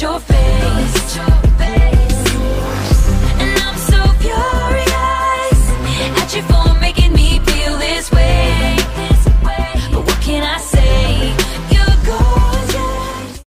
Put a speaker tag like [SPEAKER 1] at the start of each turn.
[SPEAKER 1] your face.